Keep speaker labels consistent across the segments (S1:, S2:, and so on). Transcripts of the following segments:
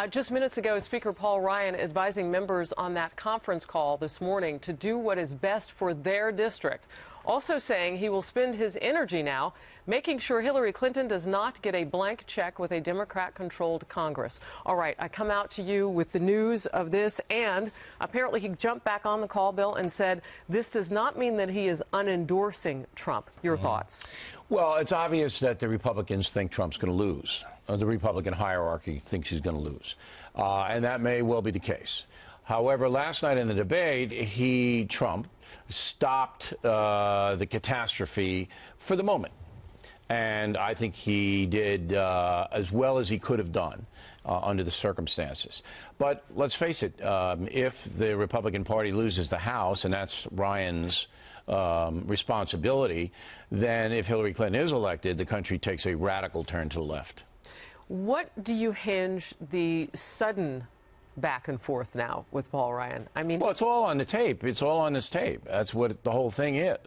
S1: Uh, just minutes ago, Speaker Paul Ryan advising members on that conference call this morning to do what is best for their district. Also saying he will spend his energy now making sure Hillary Clinton does not get a blank check with a Democrat controlled Congress. All right, I come out to you with the news of this, and apparently he jumped back on the call, Bill, and said this does not mean that he is unendorsing Trump. Your mm. thoughts?
S2: Well, it's obvious that the Republicans think Trump's going to lose. Uh, the Republican hierarchy thinks he's going to lose. Uh, and that may well be the case. However, last night in the debate, he, Trump, stopped uh, the catastrophe for the moment. And I think he did uh, as well as he could have done uh, under the circumstances. But let's face it, um, if the Republican Party loses the House, and that's Ryan's um, responsibility, then if Hillary Clinton is elected, the country takes a radical turn to the left.
S1: What do you hinge the sudden back and forth now with Paul Ryan. I mean,
S2: well, it's all on the tape. It's all on this tape. That's what the whole thing is.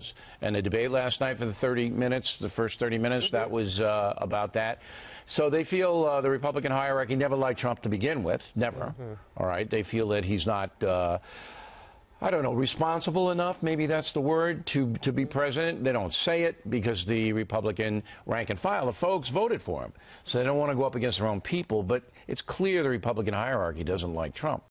S2: And the debate last night for the 30 minutes, the first 30 minutes, that mm-hmm. was uh, about that. So they feel uh, the Republican hierarchy never liked Trump to begin with, never. Mm -hmm. All right, they feel that he's not. Uh, I don't know, responsible enough, maybe that's the word, to, to be president. They don't say it because the Republican rank and file, the folks voted for him. So they don't want to go up against their own people, but it's clear the Republican hierarchy doesn't like Trump.